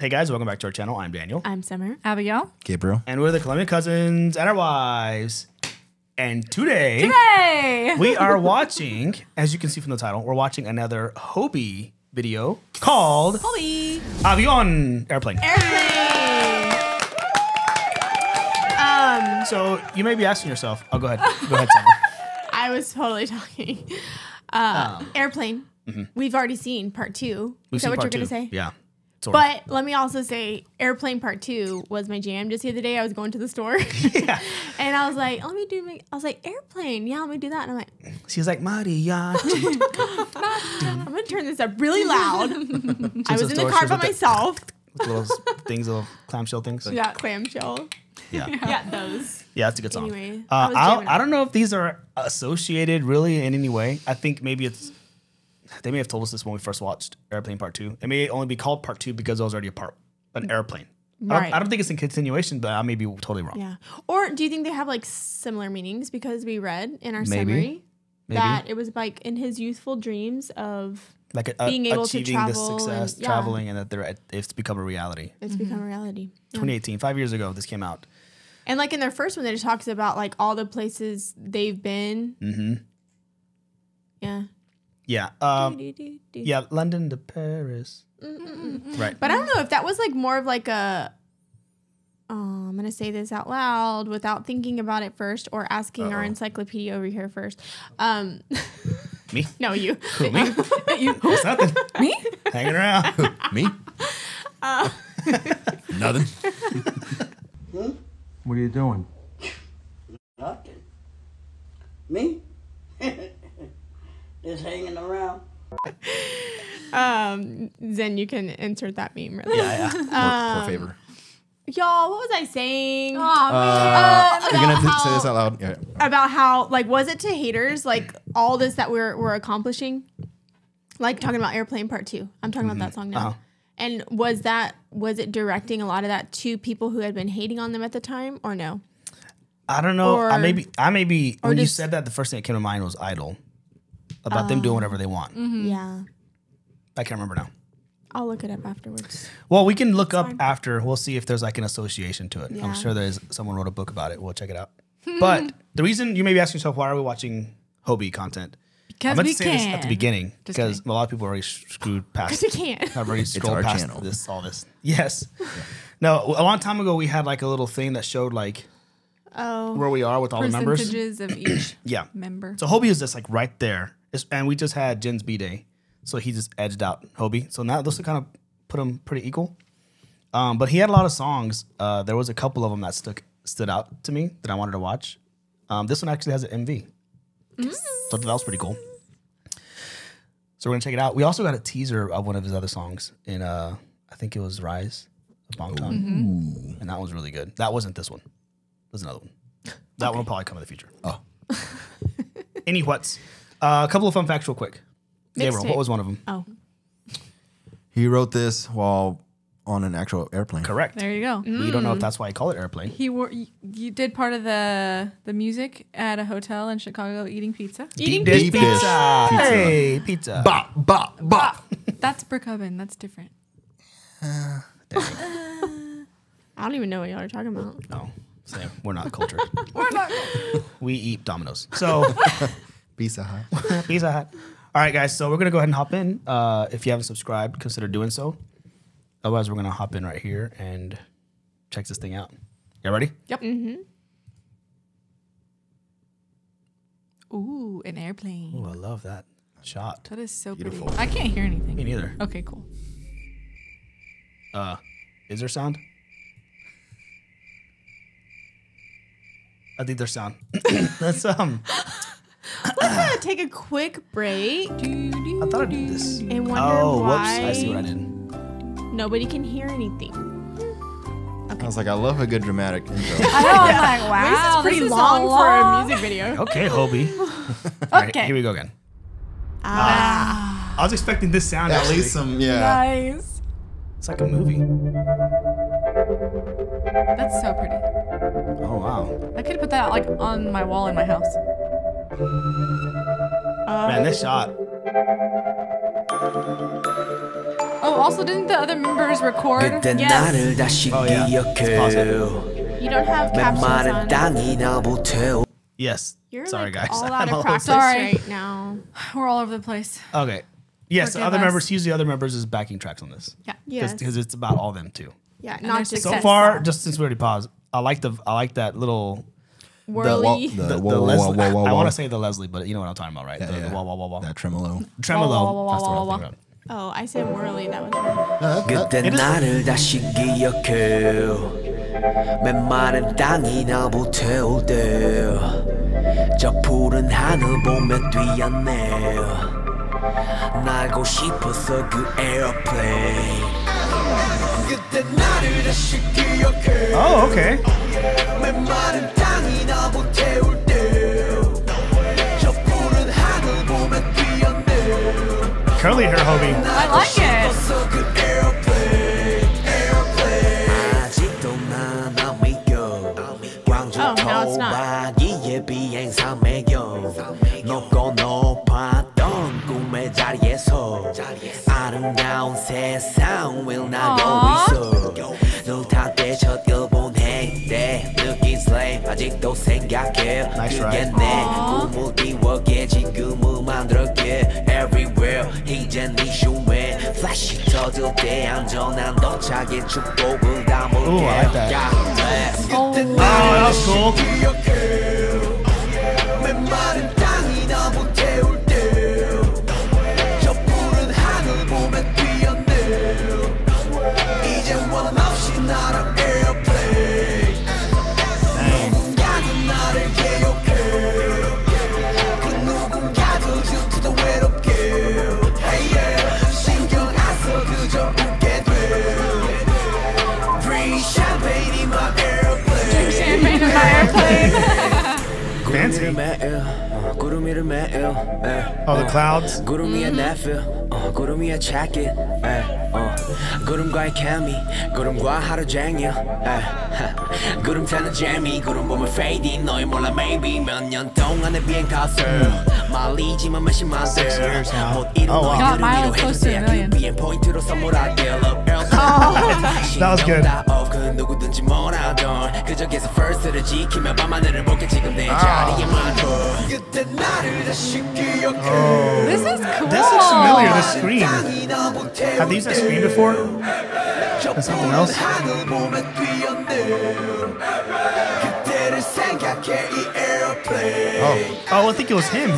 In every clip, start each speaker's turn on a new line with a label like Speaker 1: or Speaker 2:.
Speaker 1: Hey guys, welcome back to our channel. I'm Daniel.
Speaker 2: I'm Summer.
Speaker 3: Abigail.
Speaker 4: Gabriel.
Speaker 1: And we're the Colombian Cousins and our wives. And today,
Speaker 3: Hey!
Speaker 1: we are watching, as you can see from the title, we're watching another Hobi video called
Speaker 3: Hobi.
Speaker 1: Avion Airplane.
Speaker 2: Airplane. um,
Speaker 1: So you may be asking yourself, oh, go ahead. Go ahead, Summer.
Speaker 2: I was totally talking. Uh, airplane. We've already seen part two.
Speaker 1: Um, mm-hmm. We've
Speaker 2: Is that
Speaker 1: seen
Speaker 2: what you're
Speaker 1: part
Speaker 2: gonna
Speaker 1: two.
Speaker 2: say?
Speaker 1: Yeah. Sort of.
Speaker 2: But let me also say, Airplane Part Two was my jam. Just the other day, I was going to the store,
Speaker 1: yeah.
Speaker 2: and I was like, "Let me do." My, I was like, "Airplane, yeah, let me do that." And I'm like,
Speaker 1: She's like, mariachi.
Speaker 2: "I'm gonna turn this up really loud." I was in the car by myself.
Speaker 1: little things, little clamshell things.
Speaker 2: Yeah, clamshell.
Speaker 1: Yeah.
Speaker 2: Yeah, those.
Speaker 1: Yeah, that's a good song.
Speaker 2: Anyway,
Speaker 1: uh, I, I don't know if these are associated really in any way. I think maybe it's they may have told us this when we first watched Airplane Part Two. It may only be called Part Two because it was already a part an mm. airplane. I,
Speaker 2: Right.
Speaker 1: don't, I don't think it's in continuation, but I may be totally wrong.
Speaker 2: Yeah. Or do you think they have like similar meanings because we read in our
Speaker 1: Maybe.
Speaker 2: summary
Speaker 1: Maybe
Speaker 2: that it was like in his youthful dreams of
Speaker 1: like a,
Speaker 2: being able to
Speaker 1: achieving this
Speaker 2: travel
Speaker 1: success,
Speaker 2: and- yeah.
Speaker 1: traveling, and that they're at, it's become a reality.
Speaker 2: it's become a mm-hmm. reality. Yeah.
Speaker 1: 2018, five years ago, this came out.
Speaker 2: And like in their first one, they just talks about like all the places they've been.
Speaker 1: hmm
Speaker 2: Yeah.
Speaker 1: Yeah, um, yeah, London to Paris. Right.
Speaker 2: But I don't know if that was like more of like a. Oh, I'm gonna say this out loud without thinking about it first or asking our
Speaker 4: Uh-oh.
Speaker 2: encyclopedia over here first. Um,
Speaker 1: Me?
Speaker 2: no, you.
Speaker 1: Who, me? It's nothing.
Speaker 3: Me?
Speaker 1: Hanging around.
Speaker 4: Me? Nothing.
Speaker 5: What are you doing?
Speaker 6: Nothing. Me? Just hanging around.
Speaker 2: Um, Zen, you can insert that meme. Really.
Speaker 1: yeah, yeah.
Speaker 4: Poor, poor favor.
Speaker 2: Y'all, what was I saying?
Speaker 3: Oh,
Speaker 2: Uh,
Speaker 4: You're gonna
Speaker 2: about
Speaker 4: say
Speaker 2: how-
Speaker 4: this out loud. Yeah.
Speaker 2: about how like was it to haters like all this that we're we're accomplishing like talking about airplane part two i'm talking about that song now
Speaker 1: Uh-huh.
Speaker 2: and was that was it directing a lot of that to people who had been hating on them at the time or no
Speaker 1: I don't know. I
Speaker 2: Or-
Speaker 1: maybe I maybe
Speaker 2: or
Speaker 1: when you said that, the first thing that came to mind was Idol, about them doing whatever um, they want. Mm-hmm.
Speaker 2: yeah
Speaker 1: I can't remember now.
Speaker 2: i'll look it up afterwards
Speaker 1: Well, we can look up after. We'll see if there's like an association to it.
Speaker 2: Yeah.
Speaker 1: I'm sure there's someone wrote a book about it. We'll check it out. but the reason you may be asking yourself, why are we watching Hobi content? I
Speaker 3: Because
Speaker 1: meant
Speaker 3: we
Speaker 1: to say this at the beginning because a lot of people already screwed past.
Speaker 2: because you can't
Speaker 1: I've already scrolled
Speaker 4: our
Speaker 1: past
Speaker 4: channel.
Speaker 1: this. All this. Yes. No, a long time ago we had like a little thing that showed like
Speaker 2: oh
Speaker 1: where we are with all the members.
Speaker 3: Percentages of each
Speaker 1: Yeah.
Speaker 3: member.
Speaker 1: So Hobi is just like right there, It's- and we just had Jin's B day, so he just edged out Hobi. So now those kind of put him pretty equal. Um, but he had a lot of songs. Uh, there was a couple of them that stuck stood out to me that I wanted to watch. Um, this one actually has an MV, so that was pretty cool. So we're gonna check it out. We also got a teaser of one of his other songs in uh, I think it was Rise of Bangtan, and that was really good. That wasn't this one. There's another one. That one will probably come in the future.
Speaker 4: Oh.
Speaker 1: Any what's? Uh, a couple of fun facts, real quick. Gabriel, what was one of them?
Speaker 2: oh
Speaker 4: He wrote this while on an actual airplane.
Speaker 1: Correct.
Speaker 3: There you go.
Speaker 1: We don't know if that's why I call it airplane.
Speaker 3: He wore. You, you did part of the the music at a hotel in Chicago, eating pizza.
Speaker 2: eating
Speaker 4: Deep
Speaker 2: pizza.
Speaker 4: dish
Speaker 1: pizza.
Speaker 4: pizza.
Speaker 1: Hey, pizza.
Speaker 4: Bop, bop, bop.
Speaker 3: That's brick oven. That's different.
Speaker 2: i don't even know what y'all are talking about
Speaker 1: No, same. We're not cultured. We're not. we eat Domino's. So
Speaker 4: Pizza Hut.
Speaker 1: Pizza Hut. All right, guys. So we're gonna go ahead and hop in. Uh, if you haven't subscribed, consider doing so. Otherwise, we're gonna hop in right here and check this thing out. You ready?
Speaker 3: Yep. Mm -hmm. Ooh, an airplane.
Speaker 1: Oh, I love that shot.
Speaker 3: That is so
Speaker 4: Beautiful.
Speaker 3: pretty. I can't hear anything.
Speaker 1: Me neither.
Speaker 3: Okay, cool.
Speaker 1: Uh, is there sound? I think there's sound. That's um.
Speaker 2: Let's uh, take a quick break
Speaker 1: I thought I did this.
Speaker 2: and wonder
Speaker 1: Oh,
Speaker 2: why
Speaker 1: whoops! I see what I did.
Speaker 2: nobody can hear anything
Speaker 4: I was like, I love a good dramatic intro.
Speaker 3: I know. I'm like, wow.
Speaker 2: this is pretty
Speaker 3: this
Speaker 2: long,
Speaker 3: a
Speaker 2: for a music video
Speaker 1: Okay, Hobi. All right,
Speaker 3: Okay.
Speaker 1: here we go again.
Speaker 2: ah.
Speaker 1: I was expecting this sound.
Speaker 4: At
Speaker 1: actually.
Speaker 4: least some, yeah.
Speaker 3: Nice.
Speaker 1: It's like a movie.
Speaker 3: That's so pretty.
Speaker 1: Oh wow,
Speaker 3: I could put that like on my wall in my house.
Speaker 1: man, this shot.
Speaker 3: Oh, also, didn't the other members record?
Speaker 5: 그때
Speaker 2: Yes.
Speaker 5: 나를 다시
Speaker 1: Oh, yeah.
Speaker 5: 기억해
Speaker 2: You don't have captions
Speaker 5: 메마른
Speaker 2: on.
Speaker 5: 땅이 나보 태우
Speaker 1: Yes.
Speaker 2: You're
Speaker 1: Sorry,
Speaker 2: like
Speaker 1: guys.
Speaker 2: all
Speaker 1: I'm
Speaker 2: out
Speaker 1: a
Speaker 2: of
Speaker 1: little-
Speaker 2: practice
Speaker 3: Sorry.
Speaker 2: right now.
Speaker 3: We're all over the place.
Speaker 1: Okay. Yes,
Speaker 3: Forgive
Speaker 1: other
Speaker 3: us.
Speaker 1: members. Use the other members as backing tracks on this.
Speaker 3: Yeah.
Speaker 2: Yes.
Speaker 1: Because it's about all them too.
Speaker 2: Yeah,
Speaker 3: their
Speaker 2: not just
Speaker 1: So
Speaker 3: Success.
Speaker 1: far, just since we already paused, I like the I like that little
Speaker 2: whirly.
Speaker 4: The,
Speaker 1: the, the
Speaker 4: whoa, whoa,
Speaker 1: Leslie.
Speaker 4: whoa, whoa,
Speaker 1: I
Speaker 4: whoa.
Speaker 1: want to say the Leslie, but you know what I'm talking about, right?
Speaker 4: Yeah,
Speaker 1: the, the
Speaker 4: yeah.
Speaker 1: wah wah wah wah.
Speaker 4: that tremolo.
Speaker 1: Tremolo.
Speaker 3: Wah, wah, wah,
Speaker 1: That's the
Speaker 3: wah,
Speaker 1: word I'm
Speaker 3: wah,
Speaker 1: thinking about.
Speaker 2: oh, I said whirly. That was wrong.
Speaker 5: 그때
Speaker 1: It is-
Speaker 5: 나를 다시 기억해 메마른 땅이 나보 태울 때저 푸른 하늘 보며 뛰었네 날고 싶어서 그 에어플레인
Speaker 1: Oh, okay. Curly hair, homie.
Speaker 3: I like it.
Speaker 2: Oh, no, it's not.
Speaker 5: 내 꿈을 이루게 지금을 만들게 everywhere 이제 네 슈에 플래시 터질 때 안전한 도착의 축복을 담을게
Speaker 1: Ooh, I like that.
Speaker 5: Yeah,
Speaker 1: Oh, that was cool. Oh, the
Speaker 5: 어.
Speaker 1: clouds.
Speaker 5: 구름 위에 내필 어, 구름 위에 jacket 에, 어. 구름과의 케미 구름과 하루 종일 에, 하. 구름 타는 재미 구름 보면 fading 너희 몰라 maybe 몇 년 동안의 비행 값을 말리지만 몇십만
Speaker 1: Six years now.
Speaker 5: 못 이룬
Speaker 1: Oh, wow.
Speaker 5: 너희
Speaker 3: God,
Speaker 5: 구름
Speaker 3: Milo's
Speaker 5: 위로
Speaker 3: close to a
Speaker 5: 해주세요
Speaker 3: million.
Speaker 5: 비행 포인트로 선물할게 love
Speaker 1: That was good.
Speaker 5: 그 누구든지 뭐라던 그 적에서 first를 지키며 밤하늘을 볼게 지금 내 자리에만 그때 나를 다시 기억해
Speaker 3: This is cool.
Speaker 1: This looks familiar. The screen. Have they used that screen before? That's something else.
Speaker 5: 하늘 보며 뛰었네 그때를 생각해 이 에어플레인
Speaker 1: Oh. Oh, I think it was him.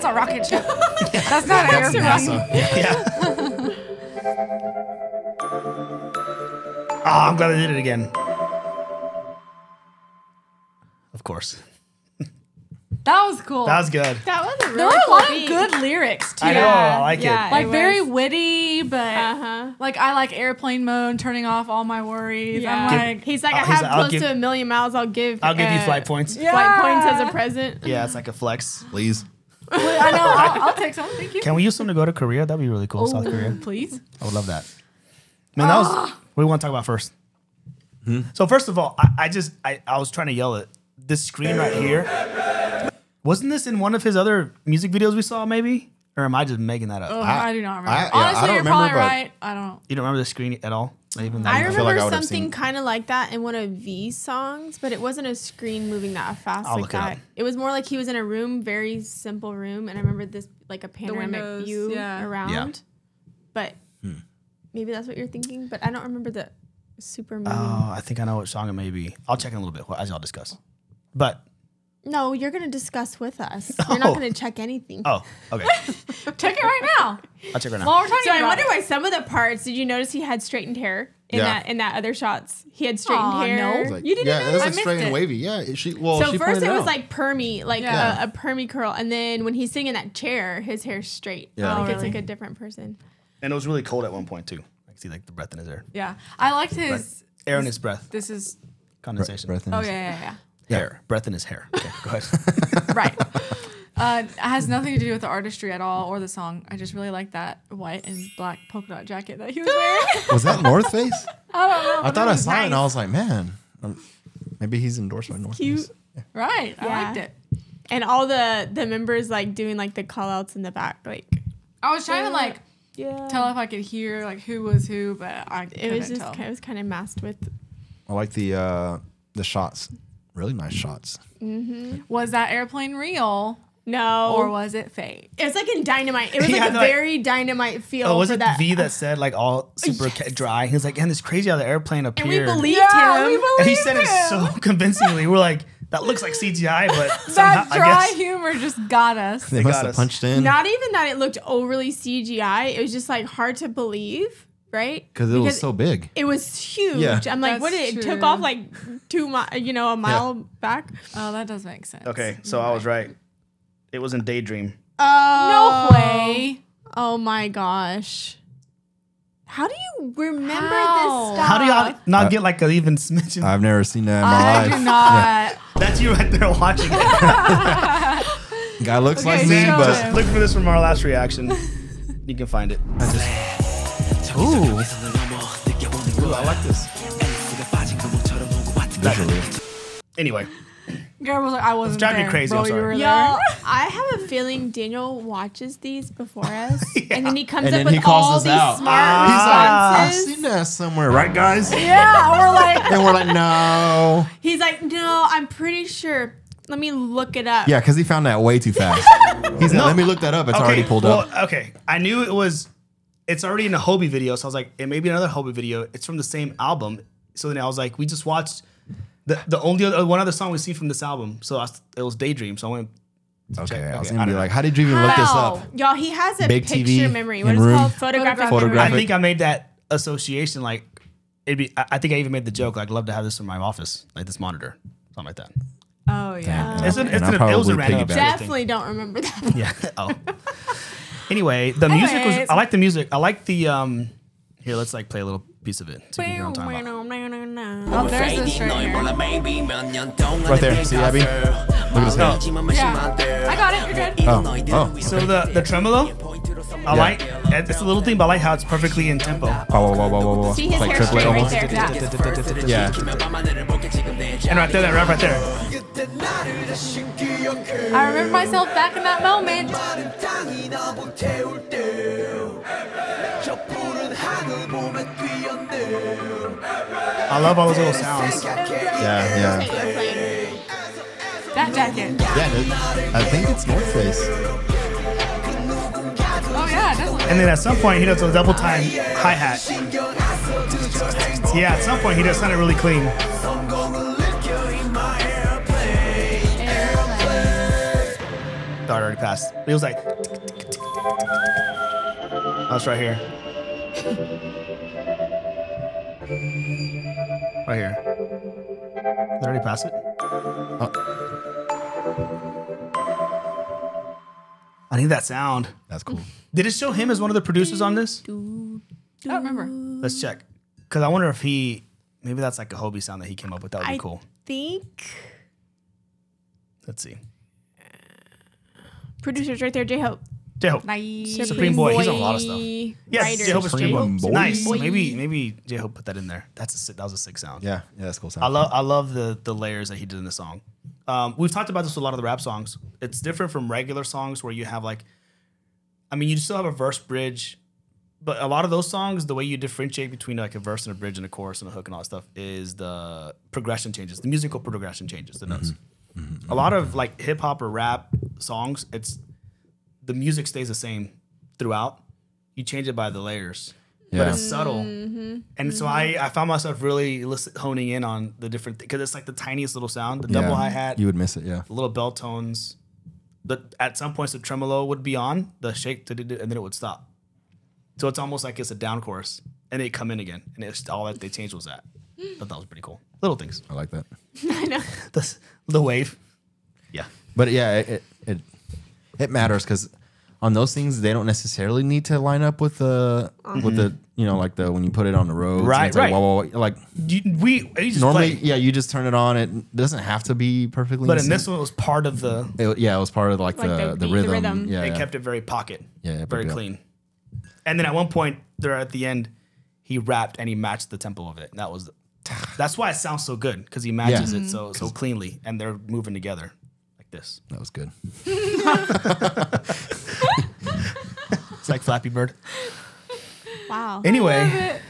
Speaker 3: That's a rocket ship. That's not an airplane.
Speaker 1: Yeah. oh, I'm glad I did it again. Of course.
Speaker 3: That was cool.
Speaker 1: That was good.
Speaker 2: That was a really
Speaker 3: there were a lot
Speaker 2: beat.
Speaker 3: of good lyrics too.
Speaker 1: I know. I like
Speaker 2: yeah.
Speaker 1: it.
Speaker 3: Like
Speaker 2: It
Speaker 3: very
Speaker 2: was-
Speaker 3: witty, but
Speaker 2: Uh-huh.
Speaker 3: like I like airplane mode, turning off all my worries.
Speaker 2: Yeah.
Speaker 3: I'm like,
Speaker 2: he's like,
Speaker 1: Uh,
Speaker 2: I have
Speaker 1: like,
Speaker 2: close
Speaker 1: give-
Speaker 2: to a million miles. I'll give.
Speaker 1: I'll give you
Speaker 2: uh,
Speaker 1: flight points.
Speaker 3: Yeah.
Speaker 2: Flight points as a present.
Speaker 1: Yeah, it's like a flex.
Speaker 4: Please.
Speaker 3: I know. I'll, I'll take some. Thank you.
Speaker 1: Can we use them to go to Korea? That'd be really cool. South oh, Korea.
Speaker 3: Please.
Speaker 1: I would love that. Man, that was ah. what we want to talk about first. Hmm? So first of all, I, I just I, I was trying to yell it. This screen right here. Wasn't this in one of his other music videos we saw, maybe? Or am I just making that up?
Speaker 3: Oh, I, do not remember.
Speaker 4: I- yeah, I
Speaker 3: Honestly,
Speaker 4: don't
Speaker 3: you're
Speaker 4: remember,
Speaker 3: probably
Speaker 4: but-
Speaker 3: right. I don't.
Speaker 1: You don't remember the screen at all? Not even that
Speaker 2: I
Speaker 1: much?
Speaker 4: feel like
Speaker 2: remember
Speaker 4: I would
Speaker 2: something kind of like that in one of V's songs, but it wasn't a screen moving that fast
Speaker 1: I'll
Speaker 2: like
Speaker 1: look it
Speaker 2: It, was more like he was in a room, very simple room, and I remember this like a panoramic
Speaker 3: windows,
Speaker 2: view
Speaker 3: yeah.
Speaker 2: around. But hmm. maybe that's what you're thinking. But I don't remember the super moving.
Speaker 1: Oh, I think I know what song it may be. I'll check in a little bit as y'all discuss. But
Speaker 2: no, you're gonna discuss with us. You're
Speaker 1: Oh.
Speaker 2: not gonna check anything.
Speaker 1: oh, okay.
Speaker 3: Check it right now.
Speaker 1: I'll check right now.
Speaker 3: While we're talking
Speaker 2: So I wonder
Speaker 3: it.
Speaker 2: why some of the parts. Did you notice he had straightened hair in
Speaker 4: Yeah.
Speaker 2: that in that other shots? He had straightened
Speaker 3: Aw,
Speaker 2: hair.
Speaker 3: no.
Speaker 4: It's like-
Speaker 2: you didn't
Speaker 4: yeah,
Speaker 2: know
Speaker 4: it was like straight and wavy. Yeah, she well,
Speaker 2: so
Speaker 4: she
Speaker 2: first
Speaker 4: pointed
Speaker 2: it was like permy, like
Speaker 3: Yeah.
Speaker 2: a, a permy curl, and then when he's sitting in that chair, his hair's straight.
Speaker 4: Yeah.
Speaker 2: like
Speaker 3: Oh,
Speaker 2: it's like a different person.
Speaker 1: And it was really cold at one point too. I can see like the breath in his air.
Speaker 3: Yeah, I liked his.
Speaker 1: Air in his breath.
Speaker 3: This is.
Speaker 1: Condensation.
Speaker 4: breath in
Speaker 3: Oh
Speaker 4: his-
Speaker 3: yeah, yeah, yeah.
Speaker 1: Hair. Breath in his hair. Okay, go ahead.
Speaker 3: right. Uh, it has nothing to do with the artistry at all or the song. I just really like that white and black polka dot jacket that he was wearing.
Speaker 4: Was that North Face?
Speaker 3: I don't know.
Speaker 4: I thought I
Speaker 3: was
Speaker 4: saw it and I was like, man, um, maybe he's endorsed by North
Speaker 2: Cute.
Speaker 4: Face.
Speaker 3: right. I liked it.
Speaker 2: And all the the members like doing like the call outs in the back, like
Speaker 3: I was trying to like
Speaker 2: yeah.
Speaker 3: tell if I could hear like who was who, but I
Speaker 2: it was
Speaker 3: couldn't
Speaker 2: just
Speaker 3: tell.
Speaker 2: it was kind of masked with.
Speaker 4: I like the uh, the shots. Really nice shots. Mm-hmm.
Speaker 3: was that airplane real
Speaker 2: No,
Speaker 3: or was it fake?
Speaker 2: it was like in dynamite. It was
Speaker 1: Yeah,
Speaker 2: like a
Speaker 1: no, like-
Speaker 2: very dynamite feel.
Speaker 1: Oh, was
Speaker 2: for
Speaker 1: it
Speaker 2: that.
Speaker 1: V that said like all super ca- dry? He was like, "And it's crazy how the airplane
Speaker 2: And
Speaker 1: appeared."
Speaker 2: we believed
Speaker 3: Yeah,
Speaker 2: him.
Speaker 3: we
Speaker 1: and he
Speaker 3: believed
Speaker 1: said it so convincingly. We're like, "That looks like CGI," but somehow,
Speaker 3: That
Speaker 1: I
Speaker 3: dry
Speaker 1: guess
Speaker 3: humor just got us.
Speaker 4: They,
Speaker 1: They
Speaker 4: must
Speaker 1: got
Speaker 4: have
Speaker 1: us.
Speaker 4: punched in
Speaker 2: Not even that it looked overly CGI. It was just like hard to believe, right?
Speaker 4: because it was so big.
Speaker 2: It was huge.
Speaker 4: Yeah.
Speaker 2: I'm like, what?
Speaker 3: That's
Speaker 2: It took
Speaker 3: true.
Speaker 2: off like two mi- you know, a mile back.
Speaker 3: Oh, that does make sense.
Speaker 1: okay. So I was right. It was in Daydream.
Speaker 2: Oh
Speaker 3: No way.
Speaker 2: Oh my gosh. How do you remember
Speaker 3: How?
Speaker 2: this stuff?
Speaker 1: How do y'all uh, not get like a even smidgen?
Speaker 4: I've never seen that in my
Speaker 3: I
Speaker 4: life.
Speaker 3: do not.
Speaker 1: That's you right there watching it.
Speaker 4: Guy looks
Speaker 3: Okay,
Speaker 4: like me,
Speaker 3: show
Speaker 4: but
Speaker 3: him.
Speaker 1: Look for this from our last reaction. You can find it.
Speaker 4: Ooh, Ooh, I like this. Visually.
Speaker 1: Anyway,
Speaker 3: Girl was like, I wasn't
Speaker 1: driving me
Speaker 3: there.
Speaker 1: crazy,
Speaker 3: Bro,
Speaker 1: I'm
Speaker 3: you
Speaker 1: sorry.
Speaker 3: were
Speaker 2: Y'all. I have a feeling Daniel watches these before us, and then he comes
Speaker 4: And
Speaker 2: up with
Speaker 4: he calls
Speaker 2: all
Speaker 4: us
Speaker 2: these
Speaker 4: out.
Speaker 2: smart
Speaker 1: Ah.
Speaker 4: I've
Speaker 2: responses.
Speaker 4: seen that somewhere, right, guys?
Speaker 3: Yeah, we're like,
Speaker 4: And we're like, no.
Speaker 2: He's like, no, I'm pretty sure. Let me look it up.
Speaker 4: Yeah, because he found that way too fast. He's like, let me look that up. It's already pulled
Speaker 1: well,
Speaker 4: up.
Speaker 1: Okay, I knew it was. It's already in a Hobi video, so I was like, it may be another Hobi video. It's from the same album. So then I was like, we just watched the the only other one other song we see from this album. So I, it was Daydream. So I went.
Speaker 4: Okay,
Speaker 1: check-
Speaker 4: I was
Speaker 1: okay,
Speaker 4: gonna
Speaker 1: I
Speaker 4: be
Speaker 1: don't
Speaker 4: like, how did you even look this
Speaker 2: Wow.
Speaker 4: up?
Speaker 2: Y'all, he has a
Speaker 4: Big
Speaker 2: picture
Speaker 4: TV
Speaker 2: memory. What
Speaker 4: in room.
Speaker 2: called? Photographic,
Speaker 3: Photographic.
Speaker 2: memory.
Speaker 1: I think I made that association. Like, it'd be. I I think I even made the joke. Like, love to have this in my office, like this monitor, something like that.
Speaker 3: oh yeah.
Speaker 1: It's an, it's an, it was a random
Speaker 4: piggybacked.
Speaker 1: thing.
Speaker 2: Definitely don't remember that.
Speaker 1: Yeah. Oh. anyway, the music was. I like the music. I like the. um Here, let's like play a little piece of it. So you can hear what I'm talking about.
Speaker 3: Oh, there's this right here.
Speaker 4: Right there. See, Abby? Look at his head.
Speaker 3: Yeah. I got it. You're good.
Speaker 4: Oh, oh.
Speaker 1: So the the tremolo, I like. It's a little thing, but I like how it's perfectly in tempo.
Speaker 4: Oh, whoa, whoa, whoa, whoa, whoa.
Speaker 2: See his
Speaker 4: like
Speaker 2: hair
Speaker 4: triplet
Speaker 2: straight right
Speaker 4: almost.
Speaker 2: there.
Speaker 3: Yeah.
Speaker 4: Yeah.
Speaker 1: And right there, that rap right there.
Speaker 3: I remember myself back in that moment.
Speaker 1: I love all those little sounds.
Speaker 4: Yeah, yeah.
Speaker 3: That jacket.
Speaker 4: Yeah, dude. I think it's North Face.
Speaker 3: Oh.
Speaker 1: And then at some point, he does a double time hi hat. Yeah, at some point, he does sound really clean. Oh, I already passed. It was like. Oh, it's right here. Right here. Did I already pass it? Oh. I need that sound.
Speaker 4: That's cool.
Speaker 1: Did it show him as one of the producers on this?
Speaker 3: I don't remember.
Speaker 1: Let's check. Because I wonder if he, maybe that's like a Hobi sound that he came up with. That would be
Speaker 2: I
Speaker 1: cool.
Speaker 2: think
Speaker 1: Let's see.
Speaker 2: producers right there. J Hope.
Speaker 1: J-Hope.
Speaker 3: Nice.
Speaker 1: Supreme Boy. He's on a lot of stuff.
Speaker 2: Yes,
Speaker 1: Yes, J-Hope is Supreme
Speaker 4: Supreme
Speaker 1: Boy.
Speaker 4: Boy.
Speaker 1: Nice.
Speaker 2: Boy.
Speaker 1: Maybe maybe J-Hope put that in there. That's a sick, that was a sick sound.
Speaker 4: Yeah, yeah, that's cool sound.
Speaker 1: I
Speaker 4: sound.
Speaker 1: love I love the the layers that he did in the song. Um, we've talked about this with a lot of the rap songs. It's different from regular songs where you have like, I mean, you still have a verse bridge, but a lot of those songs, the way you differentiate between like a verse and a bridge and a chorus and a hook and all that stuff is the progression changes, the musical progression changes, the notes. Mm-hmm. Mm-hmm. Mm-hmm. A lot of like hip hop or rap songs, it's the music stays the same throughout. You change it by the layers, but it's subtle. And so I, I found myself really listen, honing in on the different because it's like the tiniest little sound, the double
Speaker 4: Yeah.
Speaker 1: hi hat,
Speaker 4: You would miss it, yeah.
Speaker 1: the little bell tones. The at some points the tremolo would be on the shake, and then it would stop. So it's almost like it's a down course, and it come in again, and it's all that they changed was that. But that was pretty cool. Little things.
Speaker 4: I like that.
Speaker 2: I know.
Speaker 1: The the wave. Yeah.
Speaker 4: But yeah, it it it, it matters because on those things they don't necessarily need to line up with the with the mm-hmm. you know like the when you put it on the road.
Speaker 1: Right, right.
Speaker 4: Like
Speaker 1: You, we you just
Speaker 4: normally,
Speaker 1: play.
Speaker 4: yeah, you just turn it on. It doesn't have to be perfectly.
Speaker 1: but in this one, it was part of the.
Speaker 4: It- yeah, it was part of like,
Speaker 2: Like
Speaker 4: the,
Speaker 2: the
Speaker 4: the,
Speaker 2: beat, the
Speaker 4: rhythm.
Speaker 2: rhythm.
Speaker 4: Yeah,
Speaker 1: They
Speaker 4: yeah.
Speaker 1: kept it very pocket.
Speaker 4: Yeah, yeah,
Speaker 1: very
Speaker 4: big deal.
Speaker 1: clean. And then at one point, there at the end, he rapped and he matched the tempo of it. And that was, that's why it sounds so good because he matches
Speaker 4: Yeah.
Speaker 1: it so so mm-hmm. cleanly, and they're moving together like this.
Speaker 4: that was good.
Speaker 1: It's Flappy Bird.
Speaker 2: Wow.
Speaker 1: Anyway,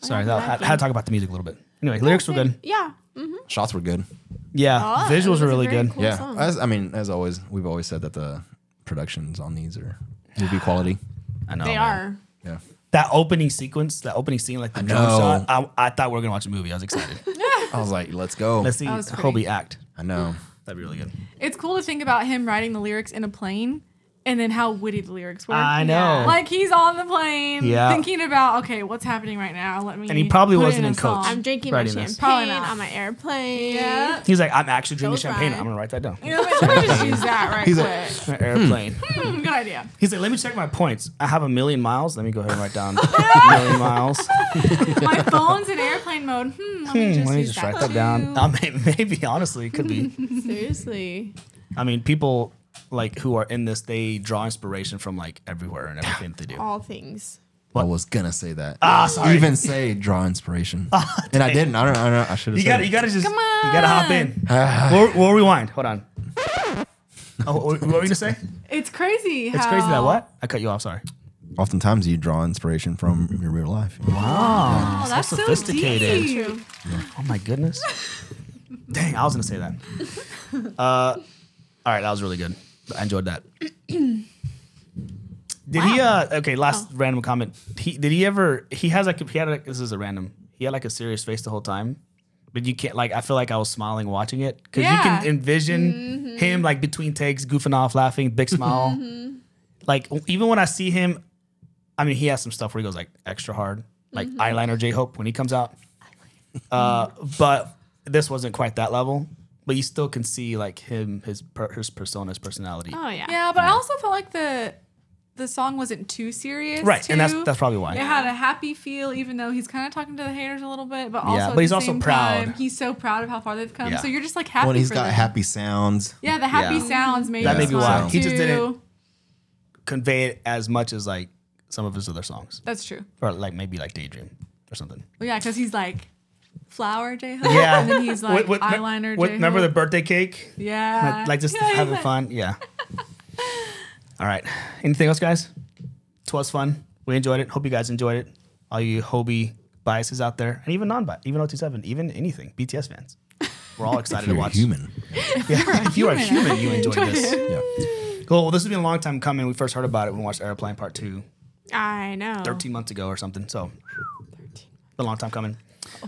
Speaker 1: sorry, that, I had to talk about the music a little bit. Anyway, lyrics were good.
Speaker 2: Yeah. Mm-hmm.
Speaker 4: Shots were good.
Speaker 1: Yeah,
Speaker 2: Oh, it
Speaker 1: visuals
Speaker 2: was
Speaker 1: were
Speaker 2: a
Speaker 1: really
Speaker 2: very
Speaker 1: good.
Speaker 2: cool
Speaker 4: yeah,
Speaker 2: song.
Speaker 4: as I mean, as always, we've always said that the productions on these are movie quality.
Speaker 1: I know
Speaker 2: They
Speaker 1: man.
Speaker 2: are.
Speaker 4: Yeah,
Speaker 1: That opening sequence, that opening scene, like the
Speaker 4: I
Speaker 1: drum
Speaker 4: know.
Speaker 1: shot. I, I thought we were gonna watch a movie. I was excited.
Speaker 4: I was like, let's go.
Speaker 1: Let's see
Speaker 3: That was pretty.
Speaker 1: Hobi act.
Speaker 4: I know.
Speaker 1: That'd be really good.
Speaker 3: It's cool to think about him writing the lyrics in a plane and then how witty the lyrics were.
Speaker 1: I know.
Speaker 3: Like he's on the plane
Speaker 1: Yeah.
Speaker 3: thinking about, okay, what's happening right now? Let me.
Speaker 1: And he probably
Speaker 3: put
Speaker 1: wasn't
Speaker 3: a
Speaker 1: in
Speaker 3: song.
Speaker 1: coach.
Speaker 2: I'm drinking my
Speaker 1: Writing
Speaker 2: champagne
Speaker 1: this.
Speaker 3: Probably not.
Speaker 2: on my airplane.
Speaker 3: Yeah.
Speaker 1: He's like, I'm actually drinking
Speaker 2: Those
Speaker 1: champagne.
Speaker 2: rhyme.
Speaker 1: I'm gonna write that down.
Speaker 3: You know, let me just use that right
Speaker 4: He's
Speaker 3: quick.
Speaker 4: like-
Speaker 1: My airplane.
Speaker 3: Hmm, good idea.
Speaker 1: He's like, let me check my points. I have a million miles. Let me go ahead and write down a million miles.
Speaker 3: My phone's in airplane mode. Hmm, let me
Speaker 1: Hmm,
Speaker 3: just,
Speaker 1: let me
Speaker 3: use
Speaker 1: just
Speaker 3: that
Speaker 1: write that down. I mean, maybe honestly, it could be.
Speaker 2: Seriously.
Speaker 1: I mean, people like who are in this, they draw inspiration from like everywhere and everything they do.
Speaker 2: All things.
Speaker 4: I was gonna say that.
Speaker 1: Ah, sorry.
Speaker 4: Even say draw inspiration, and I didn't. I don't. I don't. I should have.
Speaker 1: You gotta, you gotta just,
Speaker 3: Come on.
Speaker 1: you gotta hop in. we'll, we'll rewind. Hold on. Oh, what what were you gonna say?
Speaker 3: It's crazy.
Speaker 1: It's crazy that what? I cut you off. Sorry.
Speaker 4: Oftentimes, you draw inspiration from your real life.
Speaker 1: Wow,
Speaker 3: Oh, that's so
Speaker 1: sophisticated.
Speaker 3: deep.
Speaker 1: Oh my goodness. Dang, I was gonna say that. Uh, all right, that was really good. I enjoyed that. Did he? Uh, okay, last random comment. He did he ever? He has like he had like this is a random. He had like a serious face the whole time, but you can't like. I feel like I was smiling watching it because you can
Speaker 3: Yeah.
Speaker 1: envision him like between takes, goofing off, laughing, big smile. Like even when I see him, I mean he has some stuff where he goes like extra hard, like eyeliner J Hope when he comes out. Uh, but this wasn't quite that level. But you still can see like him, his per, his persona, his personality.
Speaker 2: Oh yeah.
Speaker 3: Yeah, but I also felt like the the song wasn't too serious.
Speaker 1: Right, and that's that's probably why.
Speaker 3: It had a happy feel, even though he's kind of talking to the haters a little bit. But
Speaker 1: Yeah,
Speaker 3: also,
Speaker 1: but
Speaker 3: at
Speaker 1: he's
Speaker 3: the
Speaker 1: also
Speaker 3: same
Speaker 1: proud.
Speaker 3: Time, he's so proud of how far they've come.
Speaker 1: Yeah.
Speaker 3: So you're just like happy.
Speaker 4: When he's
Speaker 3: for
Speaker 4: got
Speaker 3: them.
Speaker 4: happy sounds.
Speaker 3: Yeah, the happy
Speaker 1: Yeah.
Speaker 3: sounds made
Speaker 1: That
Speaker 3: me
Speaker 1: may be why.
Speaker 3: smile,
Speaker 1: He just didn't- Convey it as much as like some of his other songs,
Speaker 3: That's true.
Speaker 1: or like maybe like Daydream or something.
Speaker 3: Well, yeah, because he's like flower J Hope.
Speaker 1: Yeah,
Speaker 3: and then he's like
Speaker 1: With- with-
Speaker 3: eyeliner
Speaker 1: with-
Speaker 3: J
Speaker 1: remember the birthday cake?
Speaker 3: Yeah,
Speaker 1: Like, like just
Speaker 3: Yeah,
Speaker 1: having
Speaker 3: like-
Speaker 1: fun. Yeah. All right. Anything else, guys? It was fun. We enjoyed it. Hope you guys enjoyed it. All you Hobi biases out there, and even non-bias, even OT7, even anything, BTS fans. We're all excited
Speaker 4: If
Speaker 1: to
Speaker 4: you're
Speaker 1: watch.
Speaker 4: human.
Speaker 1: Yeah, if you are
Speaker 3: human,
Speaker 1: human, you enjoyed this.
Speaker 4: Yeah.
Speaker 1: Cool. Well, this has been a long time coming. We first heard about it when we watched Airplane Part Two.
Speaker 2: I know.
Speaker 1: 13 months ago or something. So, a long time coming.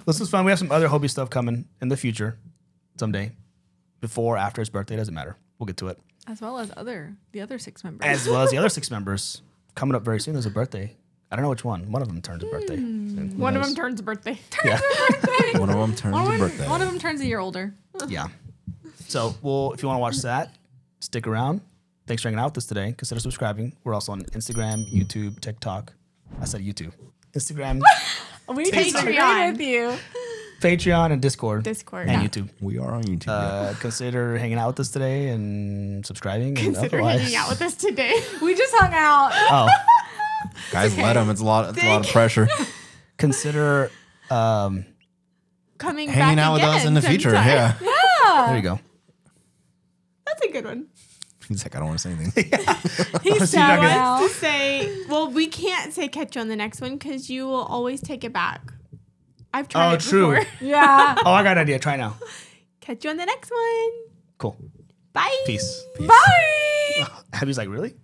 Speaker 1: This was fun. We have some other Hobi stuff coming in the future someday. Before, after his birthday, doesn't matter. We'll get to it.
Speaker 3: as well as other the other six members.
Speaker 1: As well as the other six members coming up very soon. There's a birthday. I don't know which one. One of them turns a birthday. soon. Who
Speaker 2: One of
Speaker 1: knows?
Speaker 2: them turns a birthday.
Speaker 1: Yeah.
Speaker 4: One of them turns
Speaker 3: one,
Speaker 4: a birthday.
Speaker 3: one of them turns a year older.
Speaker 1: yeah. So, well, if you want to watch that, stick around. Thanks for hanging out with us today. Consider subscribing. We're also on Instagram, YouTube, TikTok. I said YouTube. Instagram,
Speaker 3: We
Speaker 2: disagree
Speaker 3: with you.
Speaker 1: Patreon, and Discord.
Speaker 2: Discord.
Speaker 1: And
Speaker 2: Yeah.
Speaker 1: YouTube.
Speaker 4: We are on YouTube. yeah.
Speaker 1: uh, consider hanging out with us today and subscribing. and
Speaker 2: Consider
Speaker 1: otherwise,
Speaker 2: hanging out with us today.
Speaker 3: We just hung out.
Speaker 1: oh,
Speaker 4: Guys, let them. It's a lot. It's a lot of pressure.
Speaker 1: consider. Um,
Speaker 2: Coming
Speaker 4: Hanging
Speaker 2: back
Speaker 4: out with us in the future.
Speaker 2: sometime.
Speaker 4: Yeah.
Speaker 1: there you go.
Speaker 2: That's a good one.
Speaker 4: He's like, I don't want to say anything.
Speaker 3: He's
Speaker 1: you're not
Speaker 3: down
Speaker 1: gonna-
Speaker 2: To say, well, we can't say catch you on the next one because you will always take it back. I've tried
Speaker 1: Oh,
Speaker 2: it
Speaker 1: true.
Speaker 2: before.
Speaker 3: Yeah.
Speaker 1: Oh, I got an idea. Try now.
Speaker 2: catch you on the next one.
Speaker 1: Cool.
Speaker 2: Bye.
Speaker 1: Peace.
Speaker 3: Bye.
Speaker 1: Abby's like, really?